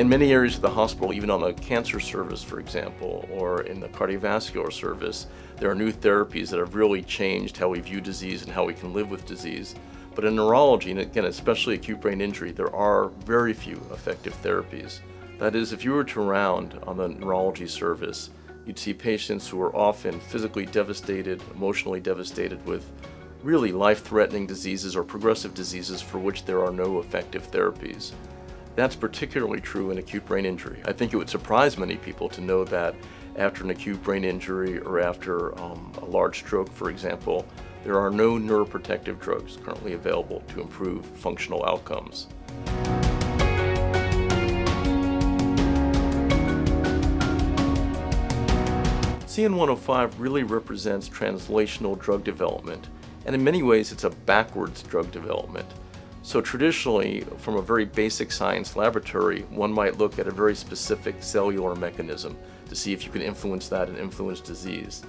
In many areas of the hospital, even on the cancer service, for example, or in the cardiovascular service, there are new therapies that have really changed how we view disease and how we can live with disease. But in neurology, and again, especially acute brain injury, there are very few effective therapies. That is, if you were to round on the neurology service, you'd see patients who are often physically devastated, emotionally devastated with really life-threatening diseases or progressive diseases for which there are no effective therapies. That's particularly true in acute brain injury. I think it would surprise many people to know that after an acute brain injury or after um, a large stroke, for example, there are no neuroprotective drugs currently available to improve functional outcomes. CN105 really represents translational drug development, and in many ways it's a backwards drug development. So traditionally, from a very basic science laboratory, one might look at a very specific cellular mechanism to see if you can influence that and influence disease.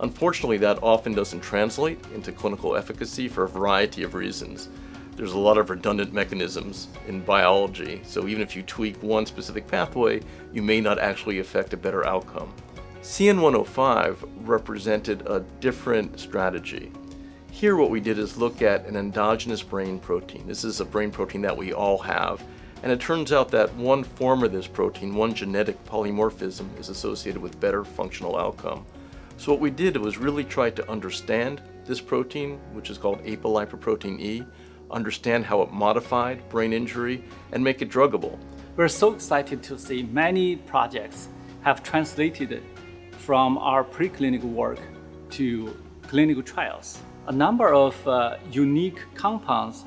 Unfortunately, that often doesn't translate into clinical efficacy for a variety of reasons. There's a lot of redundant mechanisms in biology, so even if you tweak one specific pathway, you may not actually affect a better outcome. CN105 represented a different strategy. Here what we did is look at an endogenous brain protein. This is a brain protein that we all have, and it turns out that one form of this protein, one genetic polymorphism, is associated with better functional outcome. So what we did was really try to understand this protein, which is called apolipoprotein E, understand how it modified brain injury, and make it druggable. We're so excited to see many projects have translated from our preclinical work to clinical trials. A number of uh, unique compounds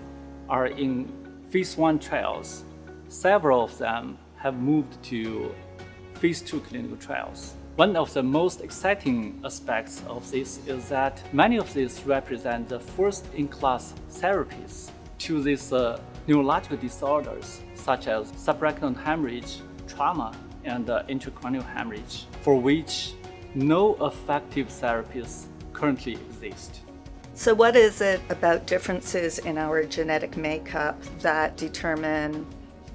are in phase one trials. Several of them have moved to phase two clinical trials. One of the most exciting aspects of this is that many of these represent the first-in-class therapies to these uh, neurological disorders such as subarachnoid hemorrhage, trauma, and uh, intracranial hemorrhage, for which no effective therapies currently exist. So what is it about differences in our genetic makeup that determine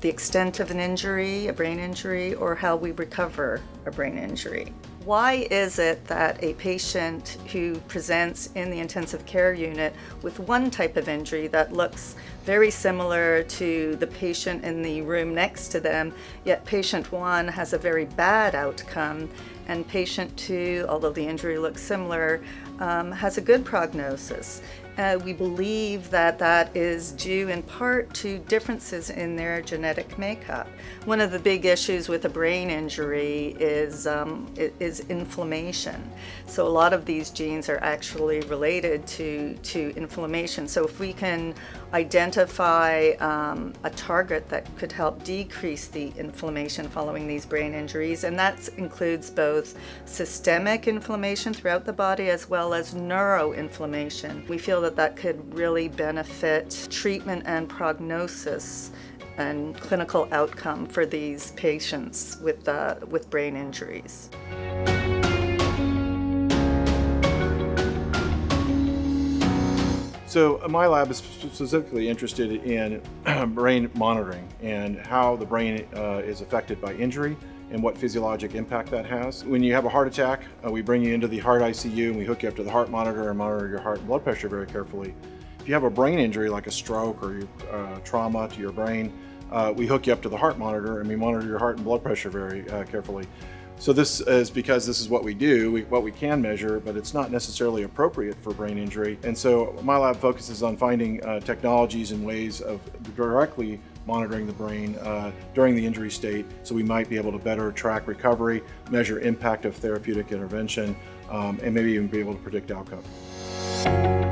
the extent of an injury, a brain injury, or how we recover a brain injury. Why is it that a patient who presents in the intensive care unit with one type of injury that looks very similar to the patient in the room next to them, yet patient one has a very bad outcome, and patient two, although the injury looks similar, um, has a good prognosis? Uh, we believe that that is due in part to differences in their genetic makeup. One of the big issues with a brain injury is, um, is inflammation. So a lot of these genes are actually related to, to inflammation. So if we can identify um, a target that could help decrease the inflammation following these brain injuries, and that includes both systemic inflammation throughout the body as well as neuroinflammation. We feel that that could really benefit treatment and prognosis and clinical outcome for these patients with, uh, with brain injuries. So uh, my lab is specifically interested in brain monitoring and how the brain uh, is affected by injury and what physiologic impact that has. When you have a heart attack, uh, we bring you into the heart ICU and we hook you up to the heart monitor and monitor your heart and blood pressure very carefully. If you have a brain injury like a stroke or uh, trauma to your brain, uh, we hook you up to the heart monitor and we monitor your heart and blood pressure very uh, carefully. So this is because this is what we do, we, what we can measure, but it's not necessarily appropriate for brain injury. And so my lab focuses on finding uh, technologies and ways of directly monitoring the brain uh, during the injury state so we might be able to better track recovery, measure impact of therapeutic intervention, um, and maybe even be able to predict outcome.